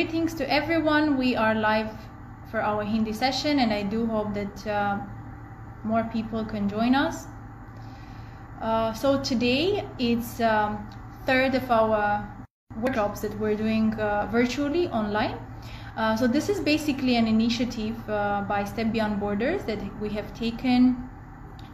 Greetings to everyone. We are live for our Hindi session, and I do hope that uh, more people can join us. Uh, so today it's um, third of our workshops that we're doing uh, virtually online. Uh, so this is basically an initiative uh, by Step Beyond Borders that we have taken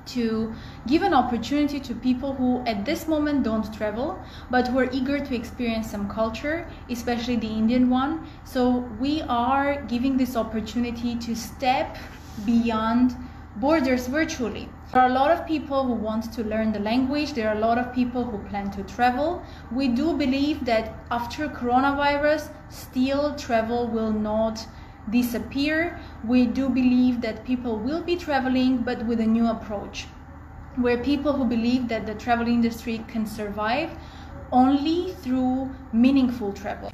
to give an opportunity to people who at this moment don't travel but who are eager to experience some culture especially the indian one. So we are giving this opportunity to step beyond borders virtually. There are a lot of people who want to learn the language. There are a lot of people who plan to travel. We do believe that after coronavirus still travel will not disappear. We do believe that people will be traveling, but with a new approach, where people who believe that the travel industry can survive only through meaningful travel.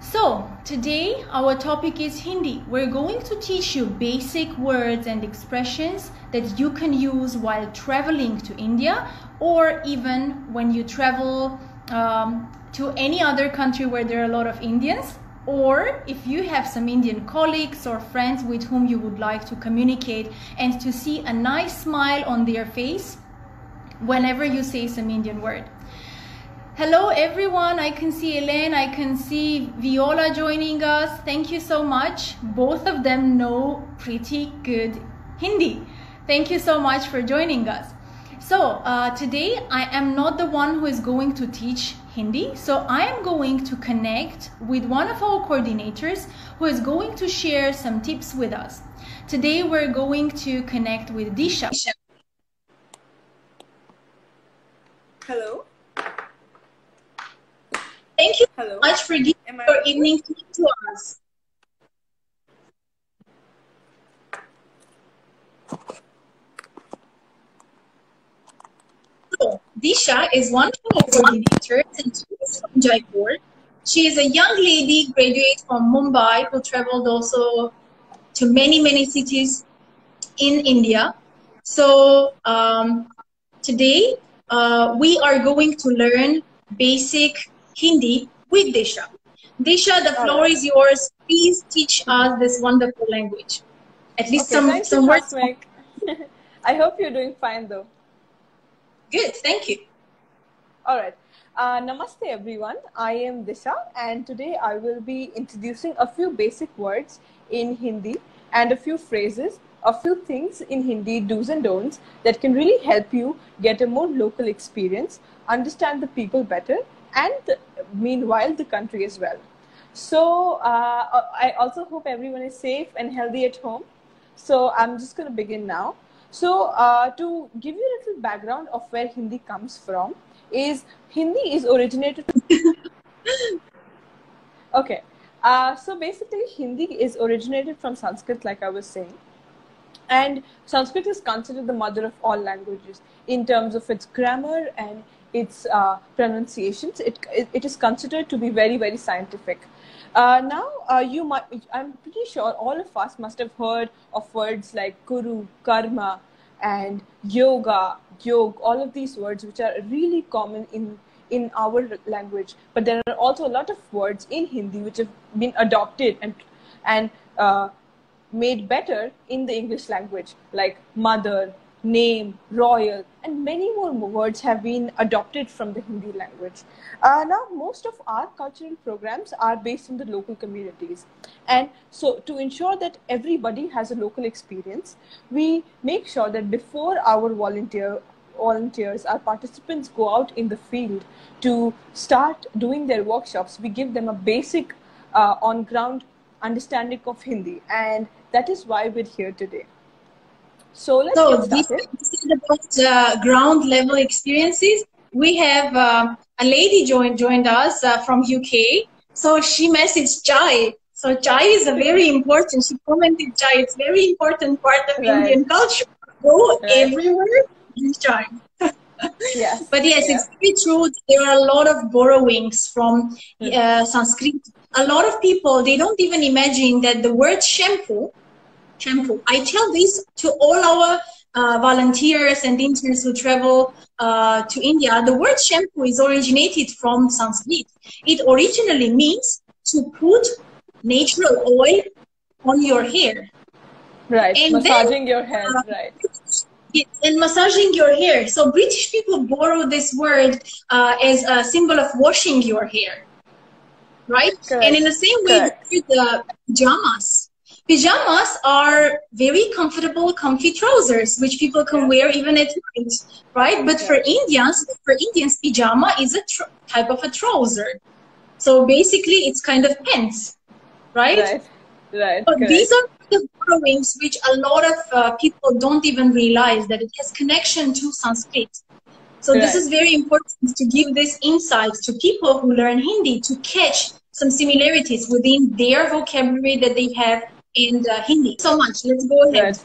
So, today our topic is Hindi. We're going to teach you basic words and expressions that you can use while traveling to India or even when you travel um, to any other country where there are a lot of Indians or if you have some Indian colleagues or friends with whom you would like to communicate and to see a nice smile on their face whenever you say some Indian word. Hello everyone, I can see Elaine, I can see Viola joining us. Thank you so much. Both of them know pretty good Hindi. Thank you so much for joining us. So uh, today I am not the one who is going to teach Hindi. So I am going to connect with one of our coordinators who is going to share some tips with us. Today we're going to connect with Disha. Hello. Thank you Hello. so much for giving Am I your audible? evening to us. So, Disha is one of our coordinators and she is from Jaipur. She is a young lady graduate from Mumbai who traveled also to many, many cities in India. So um, today uh, we are going to learn basic Hindi with Disha. Disha, the floor is yours. Please teach us this wonderful language. At least Okay, some, some words. I hope you're doing fine though. Good, thank you. All right. Uh, namaste, everyone. I am Disha, and today I will be introducing a few basic words in Hindi and a few phrases, a few things in Hindi, do's and don'ts, that can really help you get a more local experience, understand the people better, and meanwhile, the country as well. So, uh, I also hope everyone is safe and healthy at home. So, I'm just going to begin now. So, uh, to give you a little background of where Hindi comes from, is Hindi is originated. okay, uh, so basically, Hindi is originated from Sanskrit, like I was saying, and Sanskrit is considered the mother of all languages in terms of its grammar and its uh, pronunciations. It, it it is considered to be very very scientific. Uh, now, uh, you might, I'm pretty sure all of us must have heard of words like guru, karma, and yoga, yog, all of these words which are really common in, in our language. But there are also a lot of words in Hindi which have been adopted and, and uh, made better in the English language, like mother, name, royal, and many more words have been adopted from the Hindi language. Uh, now, most of our cultural programs are based in the local communities. And so, to ensure that everybody has a local experience, we make sure that before our volunteer volunteers, our participants go out in the field to start doing their workshops, we give them a basic uh, on ground understanding of Hindi. And that is why we're here today. So let's So get this, started. this is about uh, ground level experiences. We have um, a lady joined joined us uh, from UK. So she messaged chai. So chai is a very important. She commented chai. It's very important part of Right. Indian culture. Go Right. everywhere, chai. Yes. But yes, Yeah. it's very true. There are a lot of borrowings from uh, Sanskrit. A lot of people they don't even imagine that the word shampoo, shampoo. I tell this to all our uh, volunteers and interns who travel uh, to India. The word shampoo is originated from Sanskrit. It originally means to put natural oil on your hair. Right. And Massaging then, your hair. uh, right. Yes, and massaging your hair. So British people borrow this word uh, as a symbol of washing your hair, right? Correct. And in the same way, the pajamas. Pajamas are very comfortable, comfy trousers, which people can wear even at night, right? But for Indians, for Indians, pajama is a tr- type of a trouser. So basically, it's kind of pants, right? Right. Right. But correct. these are the borrowings which a lot of uh, people don't even realize that it has connection to Sanskrit. So this is very important to give this insight to people who learn Hindi to catch some similarities within their vocabulary that they have in uh, Hindi. So much. Let's go ahead. Right.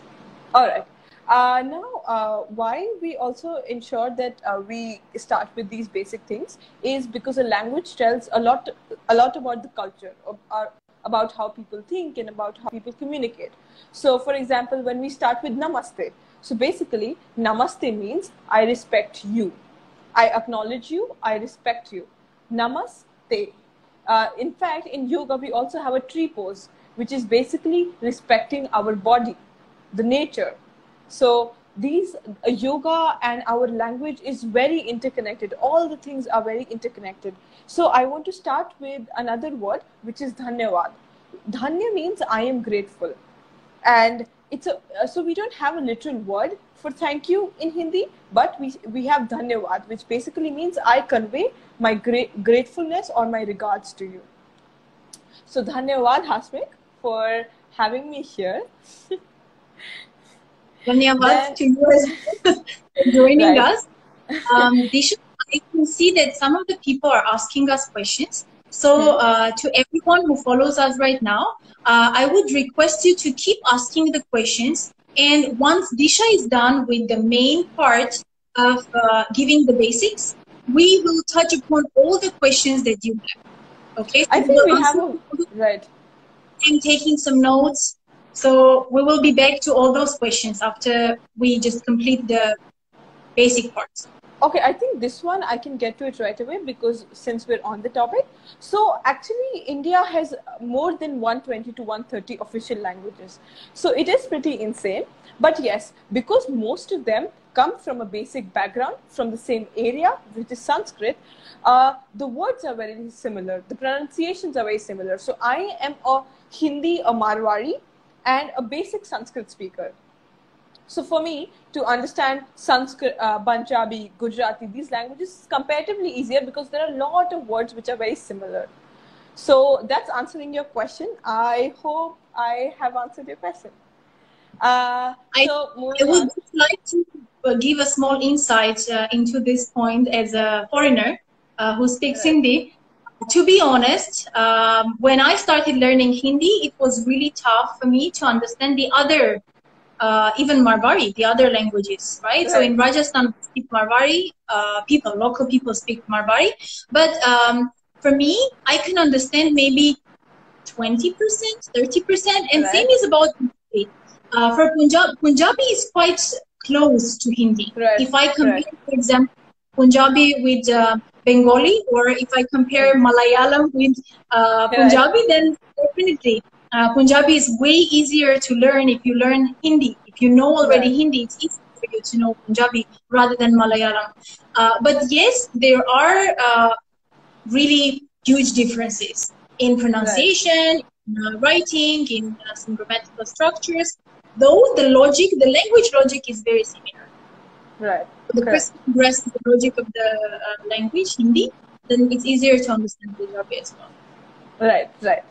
All right. Uh, now, uh, why we also ensure that uh, we start with these basic things is because a language tells a lot, a lot about the culture, of our, about how people think and about how people communicate. So, for example, when we start with namaste, so basically, namaste means I respect you, I acknowledge you, I respect you. Namaste. Uh, in fact, in yoga, we also have a tree pose, which is basically respecting our body, the nature. So these uh, yoga and our language is very interconnected. All the things are very interconnected. So I want to start with another word, which is dhanyavad. Dhanya means I am grateful, and it's a uh, so we don't have a literal word for thank you in Hindi, but we we have dhanyavad, which basically means I convey my gra- gratefulness or my regards to you. So dhanyavad Hasmik for having me here. Dhanyavad to you for joining Right. us. Um, Disha, I can see that some of the people are asking us questions. So, uh, to everyone who follows us right now, uh, I would request you to keep asking the questions. And once Disha is done with the main part of uh, giving the basics, we will touch upon all the questions that you have. Okay? I think we'll have a right. I'm taking some notes. So we will be back to all those questions after we just complete the basic parts. Okay, I think this one I can get to it right away because since we're on the topic. So actually, India has more than 120 to 130 official languages. So it is pretty insane. But yes, because most of them come from a basic background from the same area, which is Sanskrit, uh, the words are very similar. The pronunciations are very similar. So I am a Hindi, a Marwari, and a basic Sanskrit speaker. So for me to understand Sanskrit, uh, Punjabi, Gujarati, these languages is comparatively easier because there are a lot of words which are very similar. So that's answering your question. I hope I have answered your question. Uh, I- so I would like to give a small insight uh, into this point as a foreigner uh, who speaks Right. Hindi. To be honest, um, when I started learning Hindi, it was really tough for me to understand the other, uh, even Marwari, the other languages, right? So in Rajasthan, we speak Marwari, uh, people, local people speak Marwari. But um, for me, I can understand maybe 20%, 30%, and Right. same is about. Uh, for Punjab, Punjabi is quite close to Hindi. Right, If I compare, right. for example, Punjabi with uh, Bengali, or if I compare Malayalam with uh, Right. Punjabi, then definitely uh, Punjabi is way easier to learn if you learn Hindi. If you know already Right. Hindi, it's easier for you to know Punjabi rather than Malayalam. Uh, but yes, there are uh, really huge differences in pronunciation, in uh, writing, in uh, some grammatical structures. Though the logic, the language logic is very similar. Right. The Correct. person grasps the logic of the uh, language, Hindi, then it's easier to understand Punjabi as well. Right, right.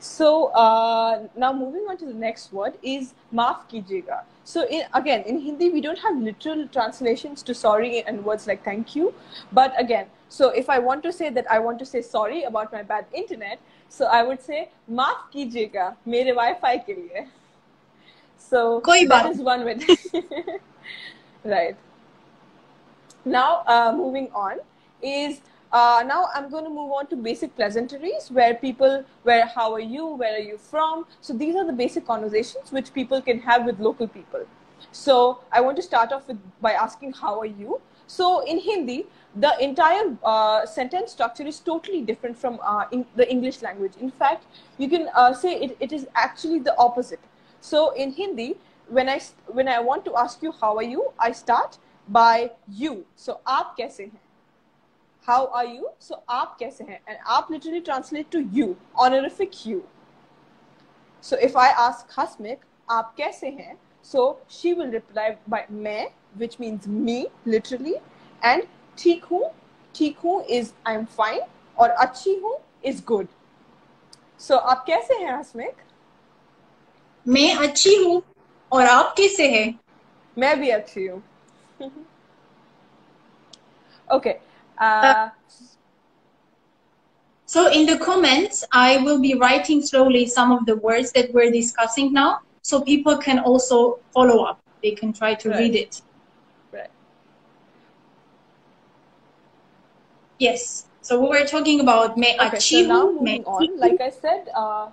So uh, now moving on to the next word is maaf kijega. So in, again, in Hindi we don't have literal translations to sorry and words like thank you. But again, so if I want to say that I want to say sorry about my bad internet, so I would say maaf kijega mere Wi-Fi ke liye. So Koi that baat is one way. right. Now, uh, moving on is uh, now I'm going to move on to basic pleasantries where people, where how are you, where are you from? So these are the basic conversations which people can have with local people. So I want to start off with by asking how are you. So in Hindi, the entire uh, sentence structure is totally different from uh, in the English language. In fact, you can uh, say it, it is actually the opposite. So in Hindi, when I when I want to ask you how are you, I start by you. So आप कैसे हैं? How are you? So आप कैसे हैं? And आप literally translate to you, honorific you. So if I ask Hasmik, आप कैसे हैं? So she will reply by मैं, which means me, literally, and ठीक हूँ ठीक हूँ is I'm fine और अच्छी हूँ is good. So आप कैसे हैं हसमिक मैं अच्छी हूँ और आप कैसे हैं मैं भी अच्छी हूँ okay uh, so in the comments i will be writing slowly some of the words that we're discussing now so people can also follow up they can try to right. read it Yes. So we were talking about me okay, so now moving on, like I said, uh,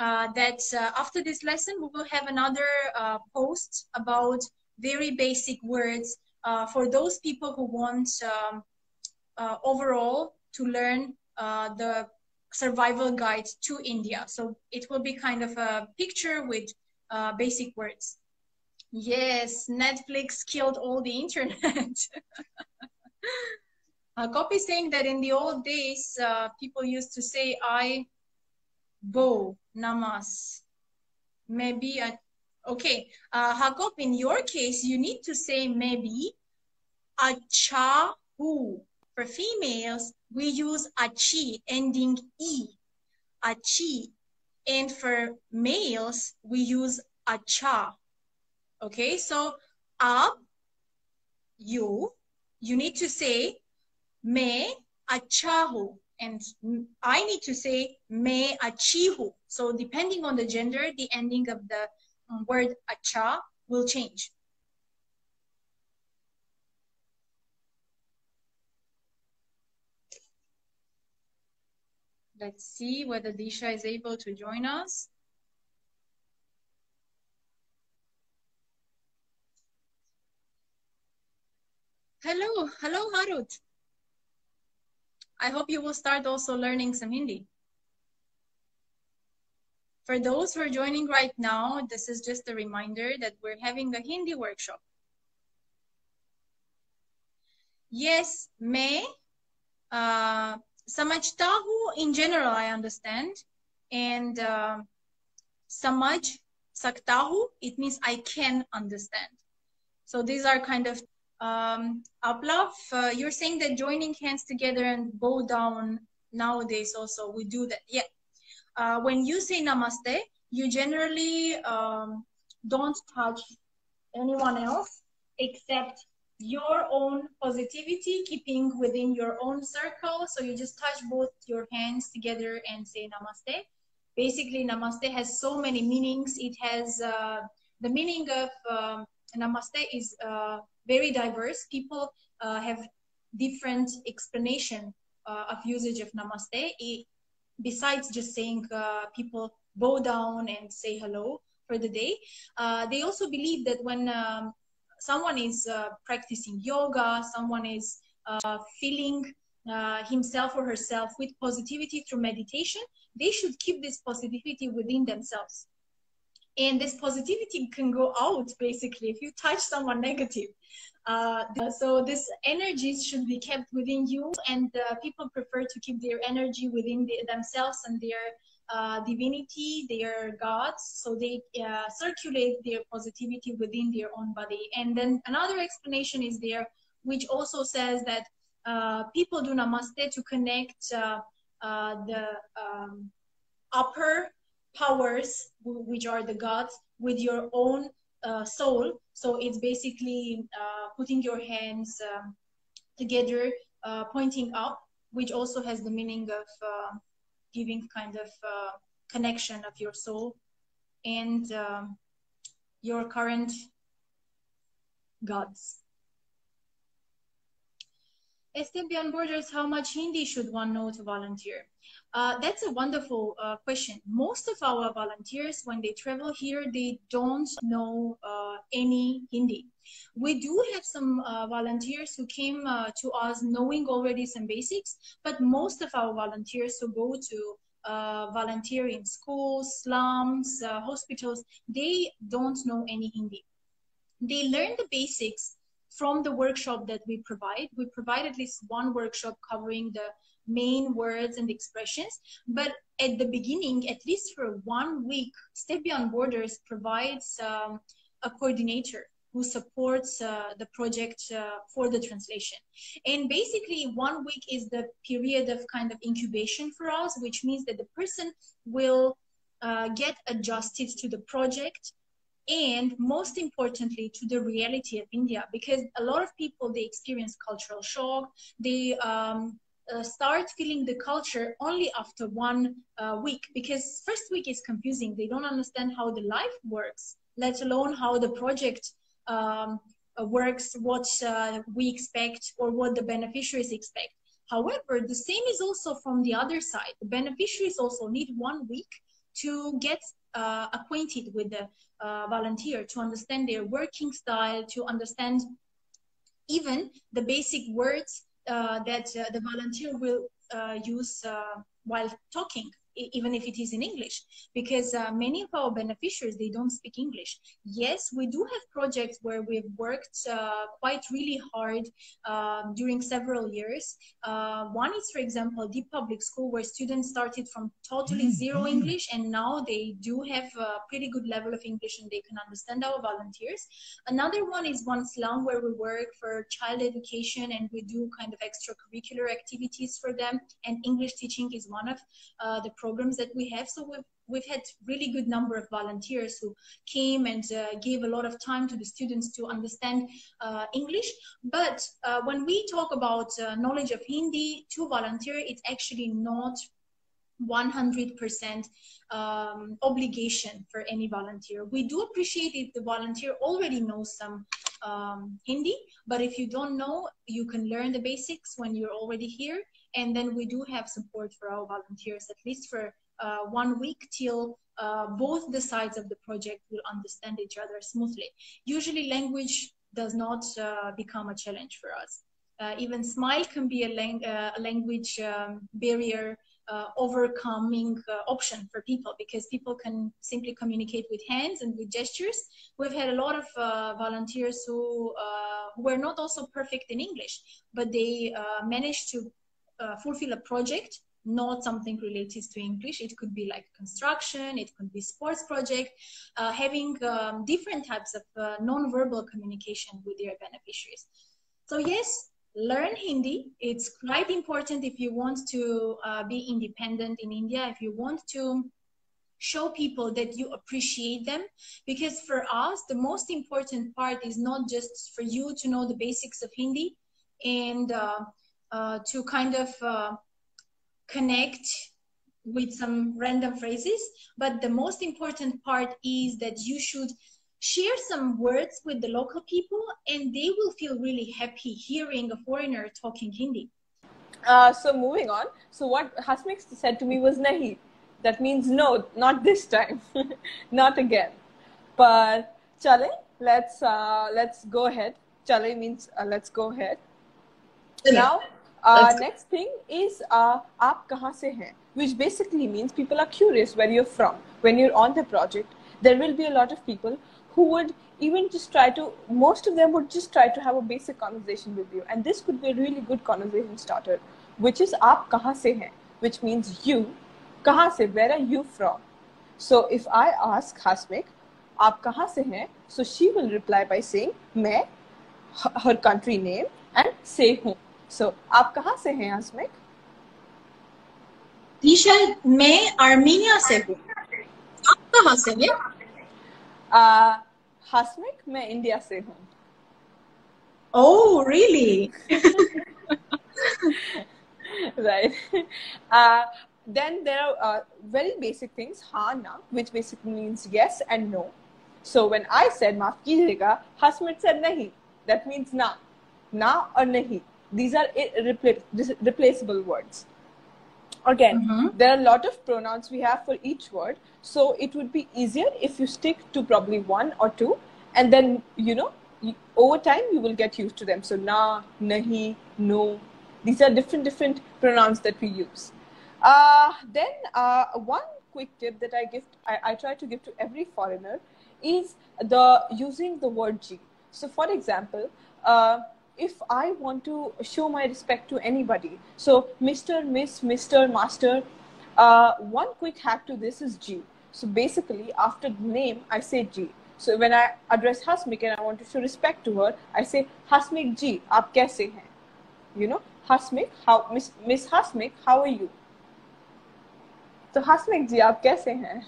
uh, that uh, after this lesson we will have another uh, post about very basic words uh, for those people who want um, uh, overall to learn the survival guide to India. So it will be kind of a picture with basic words. Yes, Netflix killed all the internet. A copy saying that in the old days, uh, people used to say, I bow namas. Maybe, a, okay. Uh, Hakop, in your case, you need to say maybe achahu. For females, we use achi ending e, achi. And for males, we use acha. Okay, so up, you, you need to say me achahu and I need to say me achihu. So depending on the gender, the ending of the um, word acha will change. Let's see whether Disha is able to join us. Hello, hello Harut. I hope you will start also learning some Hindi. For those who are joining right now, this is just a reminder that we're having a Hindi workshop. Yes, may. Uh, samajta hu in general, I understand. And uh, samaj sakta hu, it means I can understand. So these are kind of um, Aplav, uh, you're saying that joining hands together and bow down nowadays also, we do that. Yeah. Uh, when you say namaste, you generally um, don't touch anyone else except your own positivity, keeping within your own circle. So you just touch both your hands together and say namaste. Basically, namaste has so many meanings. It has uh, the meaning of um, namaste is uh, very diverse. People uh, have different explanation uh, of usage of namaste. It, besides just saying uh, people bow down and say hello for the day, uh, they also believe that when um, someone is uh, practicing yoga, someone is feeling himself or herself with positivity through meditation, they should keep this positivity within themselves and this positivity can go out basically if you touch someone negative. Uh, so this energies should be kept within you and uh, people prefer to keep their energy within the, themselves and their uh, divinity their gods so they uh, circulate their positivity within their own body. And then another explanation is there which also says that uh, people do namaste to connect uh, the um, upper powers, which are the gods, with your own uh, soul. So it's basically uh, putting your hands um, together, uh, pointing up, which also has the meaning of uh, giving kind of uh, connection of your soul and um, your current gods. Step Beyond Borders, how much Hindi should one know to volunteer? Uh, that's a wonderful uh, question. Most of our volunteers, when they travel here, they don't know uh, any Hindi. We do have some uh, volunteers who came uh, to us knowing already some basics, but most of our volunteers who go to uh, volunteer in schools, slums, uh, hospitals, they don't know any Hindi. They learn the basics from the workshop that we provide. We provide at least one workshop covering the main words and expressions. But at the beginning, at least for one week, Step Beyond Borders provides um, a coordinator who supports uh, the project uh, for the translation. And basically, one week is the period of kind of incubation for us, which means that the person will uh, get adjusted to the project and most importantly to the reality of india because a lot of people they experience cultural shock. They um, uh, start feeling the culture only after one uh, week because first week is confusing. They don't understand how the life works let alone how the project um, uh, works what uh, we expect or what the beneficiaries expect. However the same is also from the other side. The beneficiaries also need one week to get uh, acquainted with the uh, volunteer to understand their working style to understand even the basic words uh, that uh, the volunteer will uh, use while talking even if it is in English, because uh, many of our beneficiaries they don't speak English. Yes, we do have projects where we've worked uh, quite really hard uh, during several years. Uh, one is, for example, Deep Public School, where students started from totally mm-hmm. zero English, and now they do have a pretty good level of English and they can understand our volunteers. Another one is one slum where we work for child education and we do kind of extracurricular activities for them, and English teaching is one of uh, the programs that we have. So we've we've had really good number of volunteers who came and uh, gave a lot of time to the students to understand uh, English. But uh, when we talk about uh, knowledge of Hindi to volunteer, it's actually not 100% um, obligation for any volunteer. We do appreciate if the volunteer already knows some um, Hindi, but if you don't know, you can learn the basics when you're already here. And then we do have support for our volunteers, at least for uh, one week till uh, both the sides of the project will understand each other smoothly. Usually language does not uh, become a challenge for us. Uh, even smile can be a, lang uh, a language um, barrier uh, overcoming option for people because people can simply communicate with hands and with gestures. We've had a lot of volunteers who, who were not also perfect in English, but they managed to fulfill a project not something related to English. It could be like construction, it could be sports project, uh, having um, different types of uh, non-verbal communication with your beneficiaries. So yes, learn Hindi. It's quite important if you want to uh, be independent in India, if you want to show people that you appreciate them because for us the most important part is not just for you to know the basics of hindi and uh, uh, to kind of uh, connect with some random phrases. But the most important part is that you should share some words with the local people and they will feel really happy hearing a foreigner talking Hindi. Uh, so moving on. So what Hasmik said to me was nahi. That means no, not this time, not again. But chale, let's uh, let's go ahead. Chale means uh, let's go ahead. Now uh, next thing is uh, aap kahan se hain, which basically means people are curious where you're from. When you're on the project, there will be a lot of people who would even just try to, most of them would just try to have a basic conversation with you. And this could be a really good conversation starter, which is aap kahan se hain, which means you, kahan se, where are you from? So if I ask Hasmik, aap kahan se hain, so she will reply by saying, मैं, her country name, and say whom. सो आप कहा से हैं आसमिक दिशा मैं Armenia से हूँ। आप India से हूँ? Right then there are very basic things हा ना which basic means yes and no so when I said माफ़ कीजिएगा हसमिट सेड नहीं। दैट मीन्स ना। ना और नहीं। These are replaceable words again mm-hmm. there are a lot of pronouns we have for each word so it would be easier if you stick to probably one or two and then you know you, over time you will get used to them. So na, nahi, no. These are different different pronouns that we use. Uh, then uh, one quick tip that I give, I, I try to give to every foreigner, is the using the word ji. So, for example, uh, if I want to show my respect to anybody, so Mr., Miss, Mr., Master, uh, one quick hack to this is ji. So basically, after the name, I say ji. So when I address Hasmik and I want to show respect to her, I say Hasmik ji, aap kaise hain? You know, Hasmik, how Miss Miss Hasmik, how are you? So Hasmik ji, aap kaise hain?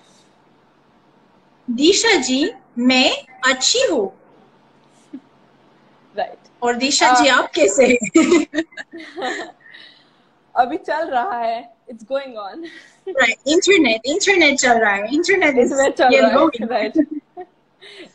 Disha ji, मैं अच्छी हूँ right और दिशा जी आप कैसे हैं अभी चल रहा है it's going on right internet internet चल रहा है इंटरनेट इज़ चल रहा है right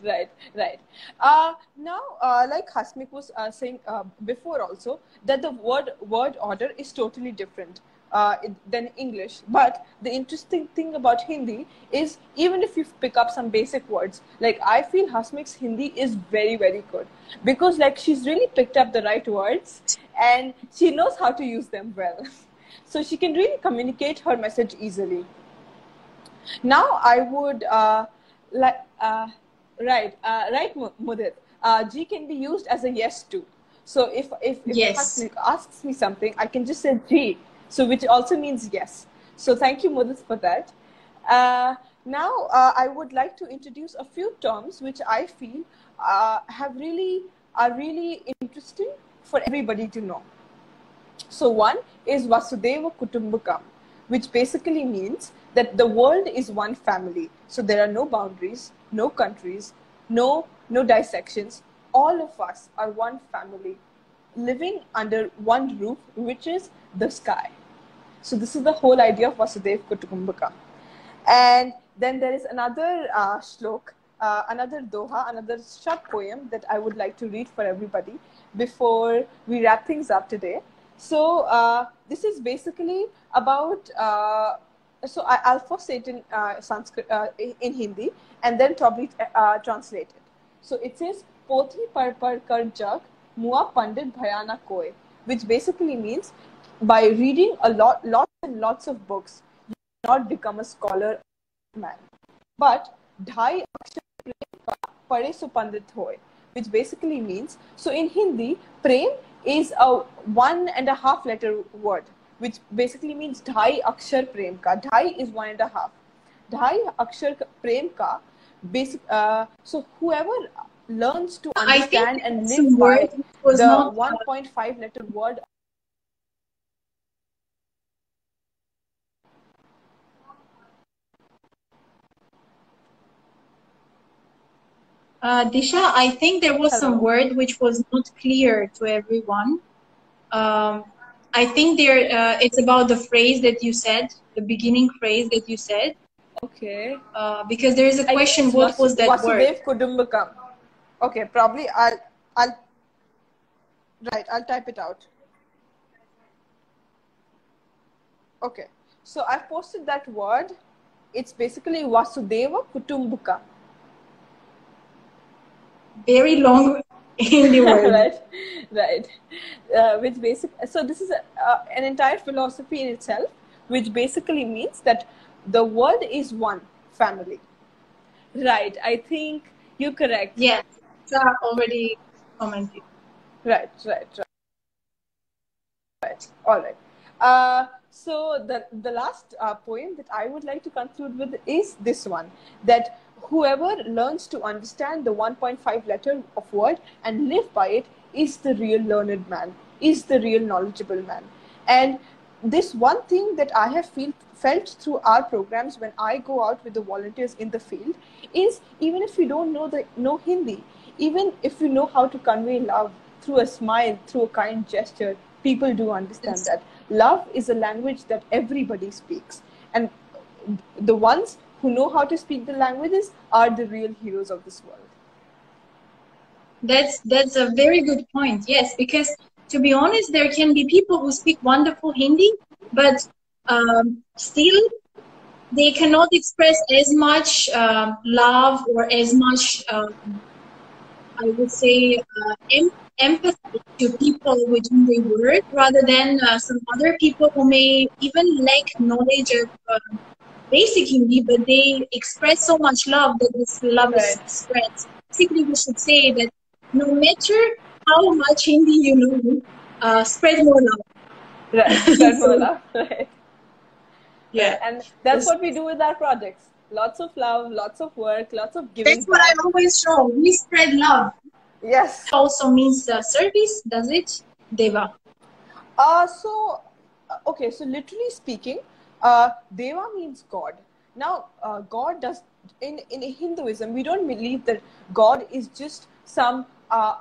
right right uh, now uh, like hasmik was uh, saying uh, before also that the word word order is totally different uh, than English. But the interesting thing about Hindi is even if you pick up some basic words, like I feel Hasmik's Hindi is very, very good because like she's really picked up the right words and she knows how to use them well. So she can really communicate her message easily. Now I would uh, like, uh, right, uh, right, Mudit. Uh, ji can be used as a yes to. So if if, if yes. Hasmik asks me something, I can just say ji so which also means yes. So thank you, Mudit, for that. Uh, now, uh, I would like to introduce a few terms which I feel uh, have really are really interesting for everybody to know. So one is Vasudeva Kutumbakam, which basically means that the world is one family. So there are no boundaries, no countries, no no dissections. All of us are one family, living under one roof, which is the sky. So this is the whole idea of Vasudev Kutumbaka. And then there is another uh, shlok, uh, another doha, another short poem that I would like to read for everybody before we wrap things up today. So uh, this is basically about. Uh, so I, will first say it in uh, Sanskrit, uh, in Hindi, and then probably translate it. So it says, "Pothi par par kar jag, mua pandit bhayana koi," which basically means by reading a lot, lots and lots of books, you not become a scholar man. But dhai pare su pandit hoy, which basically means, so in Hindi, prem is a one and a half letter word, which basically means dhai akshar prem ka. Dhai is one and a half. Dhai akshar prem ka, basic, uh, so whoever learns to understand and live by the 1.5 letter word Uh, Disha, I think there was Hello. some word which was not clear to everyone. Um, I think there uh, it's about the phrase that you said, the beginning phrase that you said. Okay. Uh, because there is a question. What was that Vasudev word? Kutumbakam. Okay, probably I'll I'll right. I'll type it out. Okay, so I've posted that word. It's basically Vasudeva Kutumbakam very long Hindi word. right, right. Uh, which basic. So this is a, uh, an entire philosophy in itself, which basically means that the world is one family. Right. I think you're correct. Yes. Yeah, already commented. Right. Right. Right. Right. All right. Uh, so the the last uh, poem that I would like to conclude with is this one that whoever learns to understand the 1.5 letter of word and live by it is the real learned man, is the real knowledgeable man. And this one thing that I have feel, felt through our programs when I go out with the volunteers in the field is even if you don't know the know Hindi, even if you know how to convey love through a smile, through a kind gesture, people do understand yes. that. Love is a language that everybody speaks. And the ones who know how to speak the languages are the real heroes of this world. That's that's a very good point. Yes, because to be honest, there can be people who speak wonderful Hindi, but um, still they cannot express as much um, love or as much um, I would say, uh, em- empathy to people with whom they work rather than uh, some other people who may even lack knowledge of uh, basic Hindi, but they express so much love that this love Right. is spreads. Basically, we should say that no matter how much Hindi you know, uh, spread more love. Right. Spread more love. Right. Yeah. And that's what we do with our projects. Lots of love, lots of work, lots of giving. That's what I always show. We spread love. Yes. Also means uh, service, does it? Deva. Uh, so, uh, okay, so literally speaking, uh, Deva means God. Now, uh, God does, in, in Hinduism, we don't believe that God is just some uh,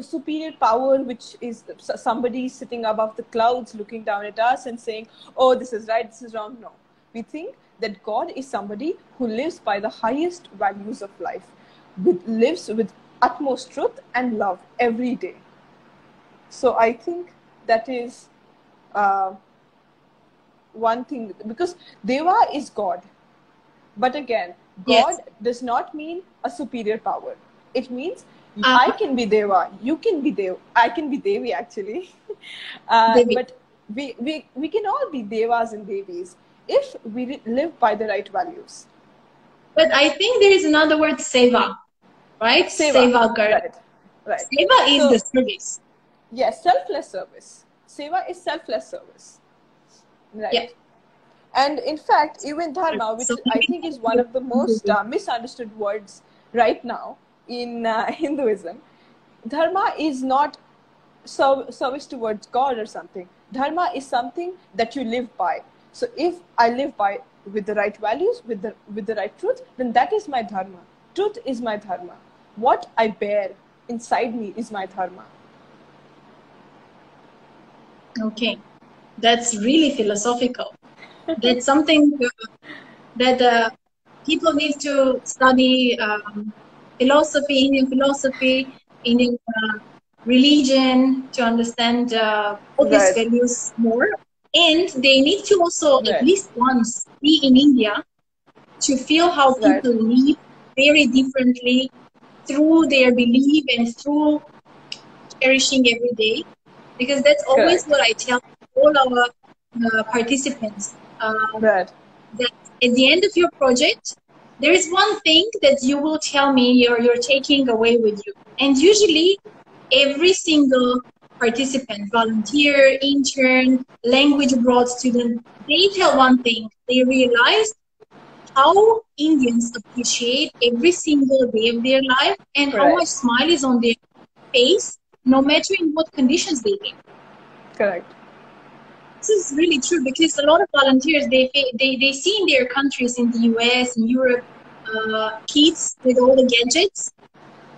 superior power which is somebody sitting above the clouds looking down at us and saying, oh, this is right, this is wrong. No. We think that God is somebody who lives by the highest values of life, with, lives with utmost truth and love every day. So I think that is uh, one thing because Deva is God. But again, God Yes. does not mean a superior power. It means Uh-huh. I can be Deva, you can be Dev, I can be Devi actually. uh, Devi. but we, we, we can all be Devas and Devis if we live by the right values. But I think there is another word, seva, right? Seva. kar. Right. Right. Seva is So- the service. Yes, selfless service. Seva is selfless service. Right. Yeah. And in fact, even dharma, which I think is one of the most uh, misunderstood words right now in uh, Hinduism, dharma is not serv- service towards God or something. Dharma is something that you live by. So if I live by with the right values, with the with the right truth, then that is my dharma. Truth is my dharma. What I bear inside me is my dharma. Okay. That's really philosophical. That's something uh, that uh, people need to study um, philosophy, Indian philosophy, Indian uh, religion to understand uh, all these Right. values more. And they need to also Right. at least once be in India to feel how Right. people live very differently through their belief and through cherishing every day. Because that's always Correct. what I tell all our uh, participants. Uh, that at the end of your project, there is one thing that you will tell me you're, you're taking away with you. And usually, every single participant, volunteer, intern, language abroad student, they tell one thing. They realize how Indians appreciate every single day of their life and how much smile is on their face, no matter in what conditions they live Correct. This is really true because a lot of volunteers they they, they see in their countries in the US and Europe uh, kids with all the gadgets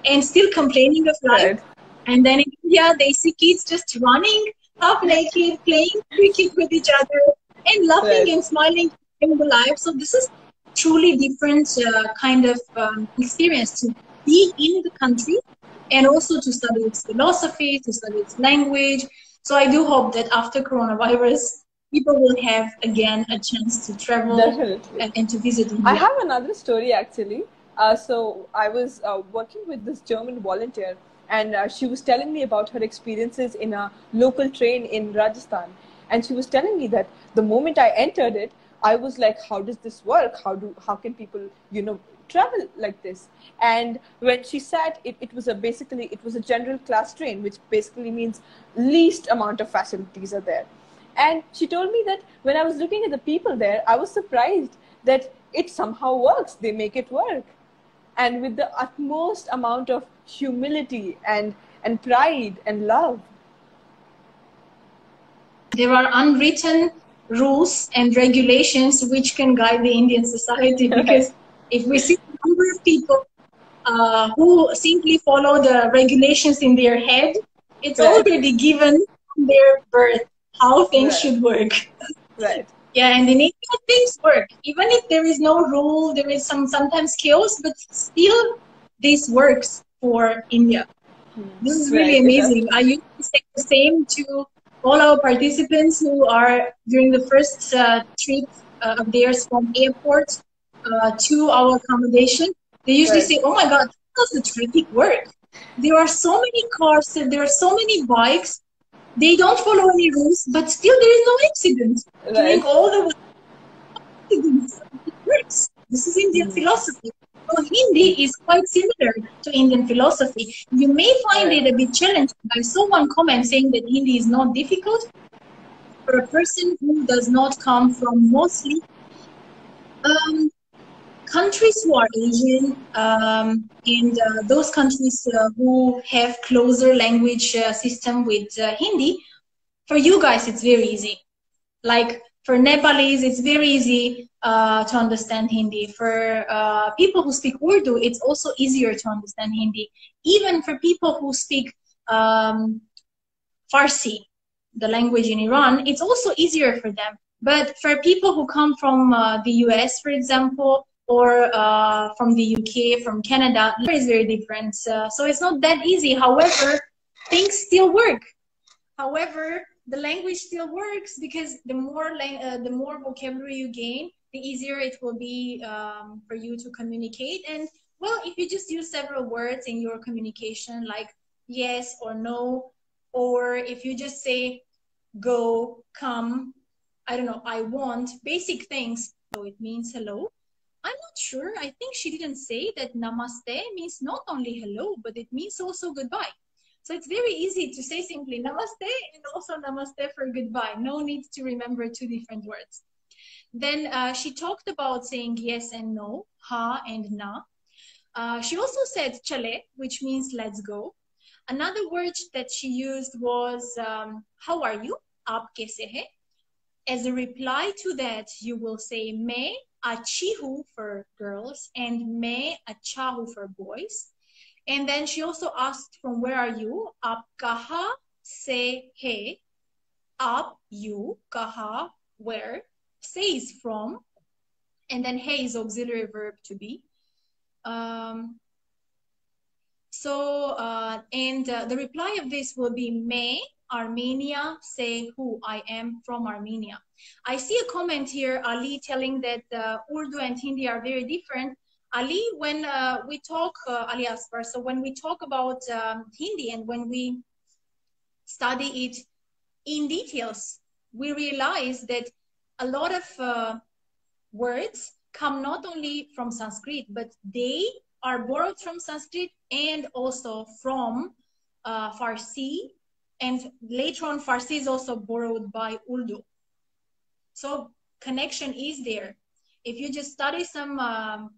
and still complaining of life Right. and then in India they see kids just running half naked playing cricket with each other and laughing Right. and smiling in the life so this is truly different uh, kind of um, experience to be in the country and also to study its philosophy to study its language so I do hope that after coronavirus, people will have again a chance to travel and, and to visit India. I have another story actually. Uh, so I was uh, working with this German volunteer, and uh, she was telling me about her experiences in a local train in Rajasthan. And she was telling me that the moment I entered it, I was like, "How does this work? How do how can people you know travel like this?" And when she sat, it, it was a basically it was a general class train, which basically means least amount of facilities are there. And she told me that when I was looking at the people there, I was surprised that it somehow works. They make it work. And with the utmost amount of humility and, and pride and love. There are unwritten rules and regulations which can guide the Indian society because if we see number of people uh, who simply follow the regulations in their head, it's Right. already given from their birth how things Right. should work. Right. Yeah, and in India things work. Even if there is no rule, there is some sometimes chaos, but still this works for India. This is really Right, amazing. I used to say the same to all our participants who are during the first uh, trip uh, of theirs from airport uh, to our accommodation. They usually Right. say, "Oh my God, how does the traffic work? There are so many cars, and there are so many bikes. They don't follow any rules, but still there is no accident. Right. During all the accidents, it works. This is Indian Hmm. philosophy. So Hindi is quite similar to Indian philosophy. You may find it a bit challenging. I saw one comment saying that Hindi is not difficult for a person who does not come from mostly um, countries who are Asian um, and uh, those countries uh, who have closer language uh, system with uh, Hindi. For you guys, it's very easy. Like for Nepalese, it's very easy uh, to understand Hindi. For uh, people who speak Urdu, it's also easier to understand Hindi. Even for people who speak um, Farsi, the language in Iran, it's also easier for them. But for people who come from the US, for example, or uh, from the UK, from Canada, is very different. Uh, so it's not that easy. However, things still work. However, the language still works because the more uh, the more vocabulary you gain, the easier it will be um, for you to communicate. And well, if you just use several words in your communication, like yes or no, or if you just say go, come, I don't know, I want, basic things. So it means hello. I'm not sure. I think she didn't say that namaste means not only hello, but it means also goodbye. So it's very easy to say simply namaste and also namaste for goodbye. No need to remember two different words. Then uh, she talked about saying yes and no, ha and na. Uh, she also said chale, which means let's go. Another word that she used was um, how are you? Aap kaise hai? As a reply to that, you will say me achihu for girls and me achahu for boys. And then she also asked from where are you? Aap kaha se hai? Aap you kaha where? Say is from. And then hey is auxiliary verb to be. Um, so, uh, and uh, the reply of this will be me Armenia, say who I am from Armenia. I see a comment here, Ali, telling that uh, Urdu and Hindi are very different. Ali, when uh, we talk, uh, Ali Asfar, so when we talk about um, Hindi and when we study it in details, we realize that a lot of uh, words come not only from Sanskrit, but they are borrowed from Sanskrit and also from uh, Farsi and later on Farsi is also borrowed by Urdu. So connection is there. If you just study some um,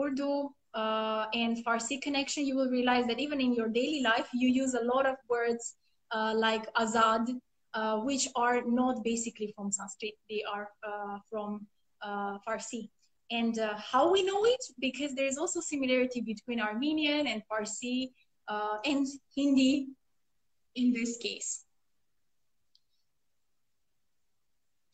Urdu uh, and Farsi connection, you will realize that even in your daily life, you use a lot of words uh, like azad, uh, which are not basically from Sanskrit. They are uh, from uh, Farsi. And uh, how we know it? Because there is also similarity between Armenian and Farsi and Hindi in this case.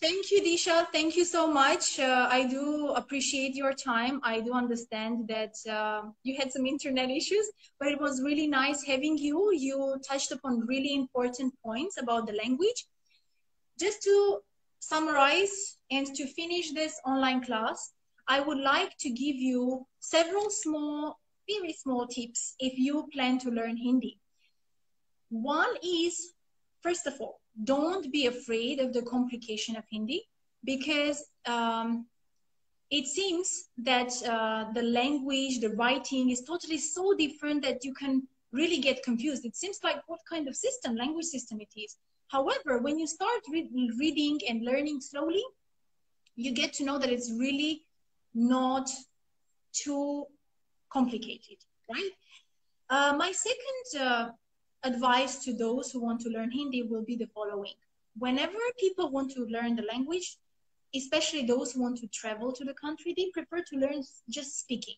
Thank you, Disha. Thank you so much. Uh, I do appreciate your time. I do understand that uh, you had some internet issues, but it was really nice having you. You touched upon really important points about the language. Just to summarize and to finish this online class, I would like to give you several small, very small tips if you plan to learn Hindi. One is, first of all, don't be afraid of the complication of Hindi because um, it seems that uh, the language, the writing is totally so different that you can really get confused. It seems like what kind of system, language system it is. However, when you start re reading and learning slowly, you get to know that it's really not too complicated, right? Uh, my second uh, advice to those who want to learn Hindi will be the following. Whenever people want to learn the language, especially those who want to travel to the country, they prefer to learn just speaking,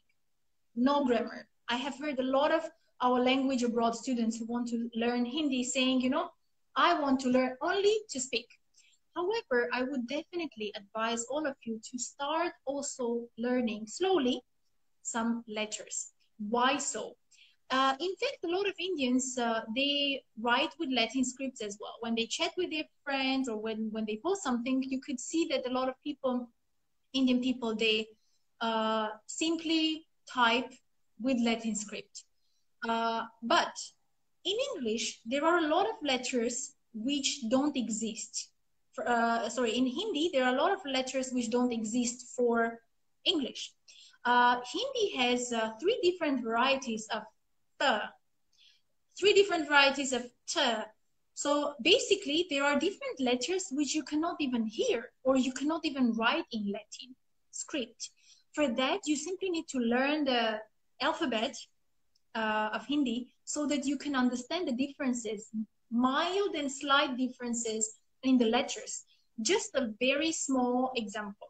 no grammar. I have heard a lot of our language abroad students who want to learn Hindi saying, you know, I want to learn only to speak. However, I would definitely advise all of you to start also learning slowly some letters. Why so? Uh, in fact, a lot of Indians, uh, they write with Latin scripts as well. When they chat with their friends or when, when they post something, you could see that a lot of people, Indian people, they uh, simply type with Latin script. Uh, but in English, there are a lot of letters which don't exist. For, uh, sorry, in Hindi, there are a lot of letters which don't exist for English. Uh, Hindi has uh, three different varieties of three different varieties of t. So basically, there are different letters which you cannot even hear or you cannot even write in Latin script. For that, you simply need to learn the alphabet uh, of Hindi so that you can understand the differences, mild and slight differences in the letters. Just a very small example.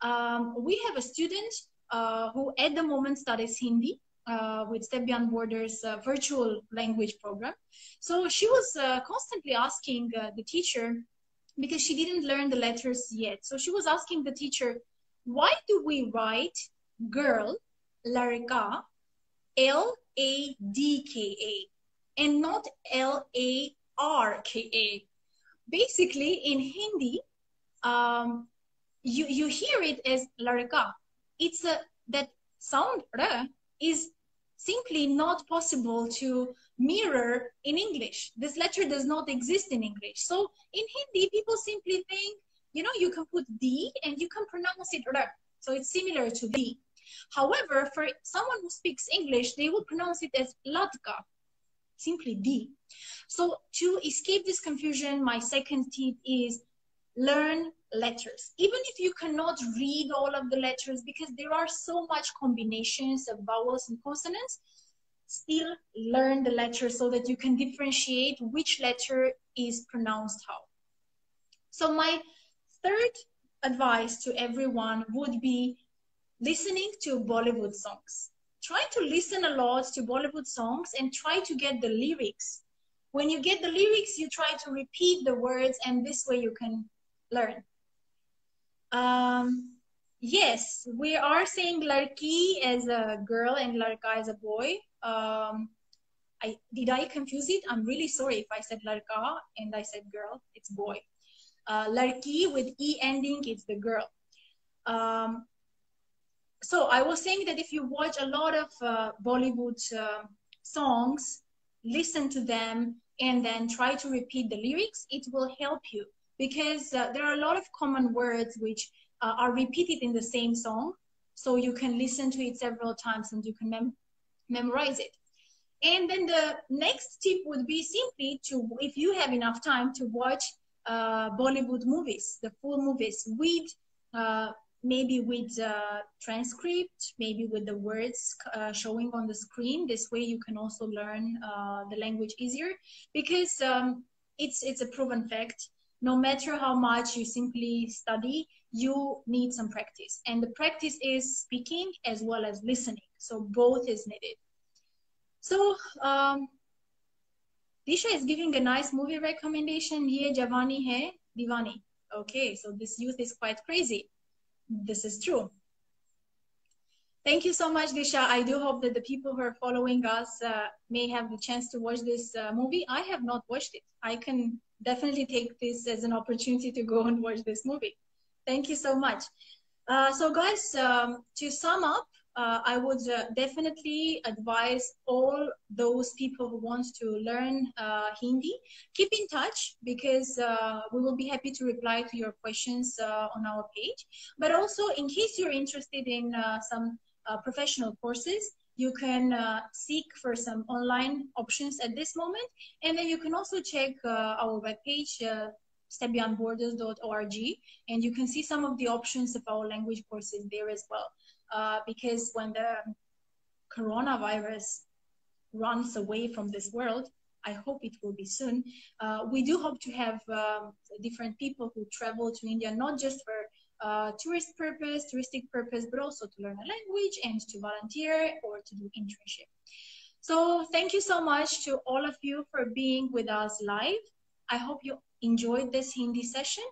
Um, we have a student uh, who at the moment studies Hindi uh, with Step Beyond Borders uh, virtual language program. So she was uh, constantly asking uh, the teacher, because she didn't learn the letters yet. So she was asking the teacher, why do we write girl, larika, L A D K A, and not L A R K A? Basically, in Hindi, um, you, you hear it as larika. It's a, that sound r is simply not possible to mirror in English. This letter does not exist in English. So in Hindi, people simply think, you know, you can put D and you can pronounce it R. So it's similar to D. However, for someone who speaks English, they will pronounce it as Latka, simply D. So to escape this confusion, my second tip is learn letters even if you cannot read all of the letters because there are so much combinations of vowels and consonants still learn the letters so that you can differentiate which letter is pronounced how. So my third advice to everyone would be listening to bollywood songs. Try to listen a lot to bollywood songs and try to get the lyrics. When you get the lyrics you try to repeat the words and this way you can learn. Um, yes, we are saying larki as a girl and larka as a boy. Um, I, did I confuse it? I'm really sorry if I said larka and I said girl. It's boy. Uh, larki with e ending, it's the girl. Um, so I was saying that if you watch a lot of uh, Bollywood uh, songs, listen to them, and then try to repeat the lyrics, it will help you because uh, there are a lot of common words which uh, are repeated in the same song. So you can listen to it several times and you can mem- memorize it. And then the next tip would be simply to, if you have enough time, to watch uh, Bollywood movies, the full movies with uh, maybe with uh, transcript, maybe with the words uh, showing on the screen. This way you can also learn uh, the language easier because um, it's it's a proven fact no matter how much you simply study, you need some practice. And the practice is speaking as well as listening. So both is needed. So um, Disha is giving a nice movie recommendation. Ye Javani hai Divani. Okay, so this youth is quite crazy. This is true. Thank you so much, Disha. I do hope that the people who are following us uh, may have the chance to watch this uh, movie. I have not watched it. I can definitely take this as an opportunity to go and watch this movie. Thank you so much. Uh, so, guys, um, to sum up, uh, I would uh, definitely advise all those people who want to learn uh, Hindi, keep in touch because uh, we will be happy to reply to your questions uh, on our page. But also, in case you're interested in some professional courses, you can uh, seek for some online options at this moment. And then you can also check uh, our webpage, uh, stepbeyondborders.org, and you can see some of the options of our language courses there as well. Uh, because when the coronavirus runs away from this world, I hope it will be soon. Uh, we do hope to have um, different people who travel to India, not just for uh, tourist purpose, touristic purpose, but also to learn a language and to volunteer or to do internship. So thank you so much to all of you for being with us live. I hope you enjoyed this Hindi session